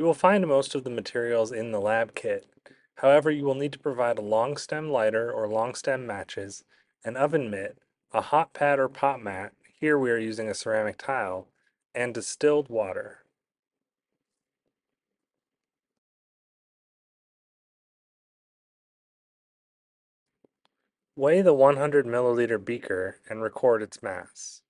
You will find most of the materials in the lab kit. However, you will need to provide a long stem lighter or long stem matches, an oven mitt, a hot pad or pot mat, here we are using a ceramic tile, and distilled water. Weigh the 100 milliliter beaker and record its mass.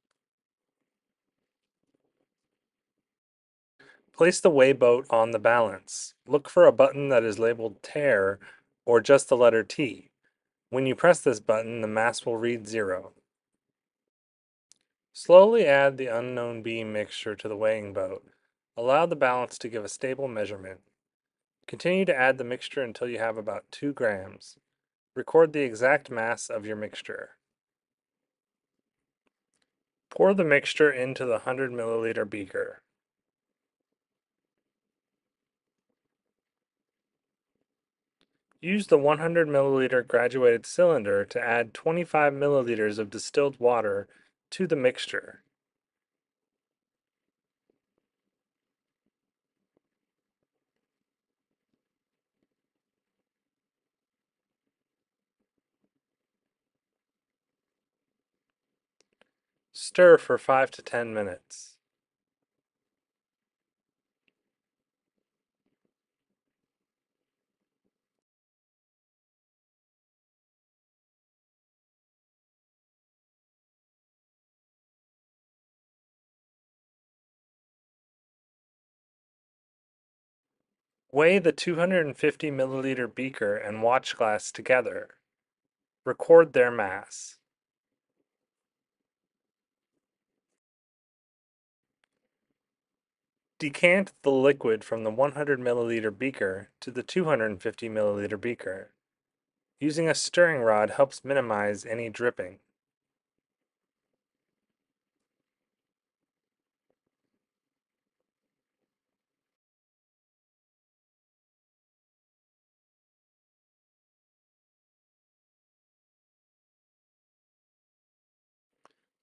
Place the weigh boat on the balance. Look for a button that is labeled tare or just the letter T. When you press this button, the mass will read zero. Slowly add the unknown beam mixture to the weighing boat. Allow the balance to give a stable measurement. Continue to add the mixture until you have about 2 grams. Record the exact mass of your mixture. Pour the mixture into the 100 milliliter beaker. Use the 100 milliliter graduated cylinder to add 25 milliliters of distilled water to the mixture. Stir for 5 to 10 minutes. Weigh the 250 milliliter beaker and watch glass together. Record their mass. Decant the liquid from the 100 milliliter beaker to the 250 milliliter beaker. Using a stirring rod helps minimize any dripping.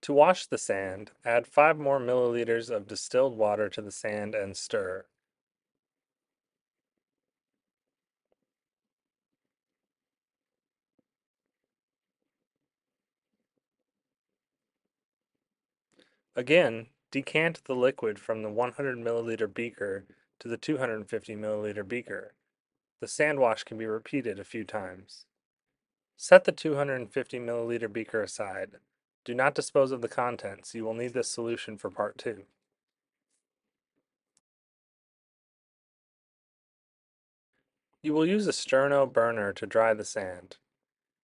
To wash the sand, add 5 more milliliters of distilled water to the sand and stir. Again, decant the liquid from the 100 milliliter beaker to the 250 milliliter beaker. The sand wash can be repeated a few times. Set the 250 milliliter beaker aside. Do not dispose of the contents. You will need this solution for part 2. You will use a sterno burner to dry the sand.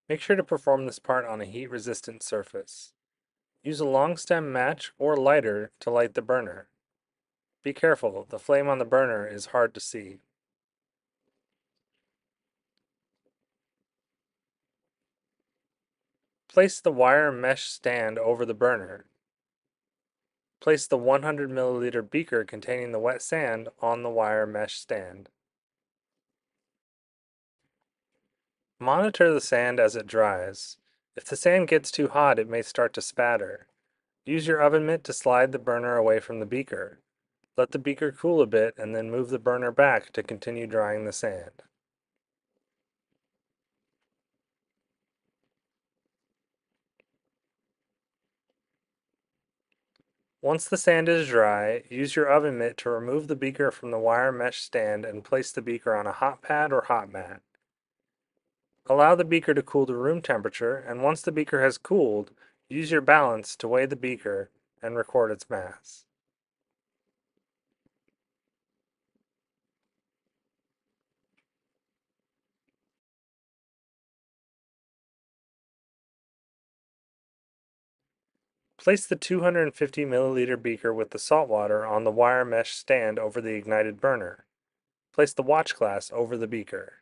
Make sure to perform this part on a heat-resistant surface. Use a long stem match or lighter to light the burner. Be careful, the flame on the burner is hard to see. Place the wire mesh stand over the burner. Place the 100 milliliter beaker containing the wet sand on the wire mesh stand. Monitor the sand as it dries. If the sand gets too hot, it may start to spatter. Use your oven mitt to slide the burner away from the beaker. Let the beaker cool a bit and then move the burner back to continue drying the sand. Once the sand is dry, use your oven mitt to remove the beaker from the wire mesh stand and place the beaker on a hot pad or hot mat. Allow the beaker to cool to room temperature, and once the beaker has cooled, use your balance to weigh the beaker and record its mass. Place the 250 milliliter beaker with the salt water on the wire mesh stand over the ignited burner. Place the watch glass over the beaker.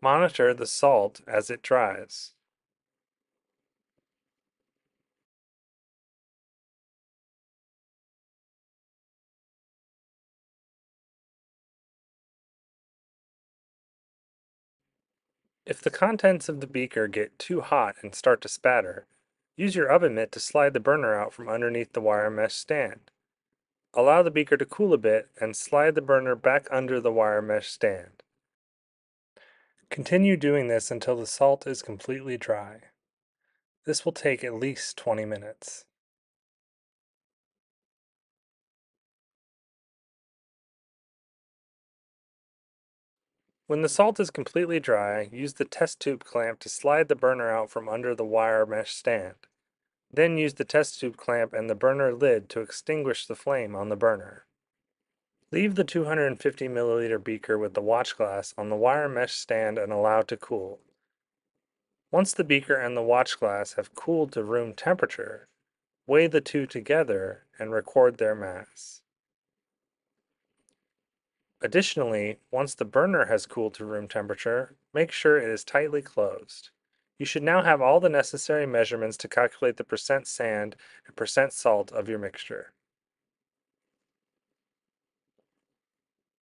Monitor the salt as it dries. If the contents of the beaker get too hot and start to spatter, use your oven mitt to slide the burner out from underneath the wire mesh stand. Allow the beaker to cool a bit and slide the burner back under the wire mesh stand. Continue doing this until the salt is completely dry. This will take at least 20 minutes. When the salt is completely dry, use the test tube clamp to slide the burner out from under the wire mesh stand. Then use the test tube clamp and the burner lid to extinguish the flame on the burner. Leave the 250 milliliter beaker with the watch glass on the wire mesh stand and allow to cool. Once the beaker and the watch glass have cooled to room temperature, weigh the two together and record their mass. Additionally, once the burner has cooled to room temperature, make sure it is tightly closed. You should now have all the necessary measurements to calculate the percent sand and percent salt of your mixture.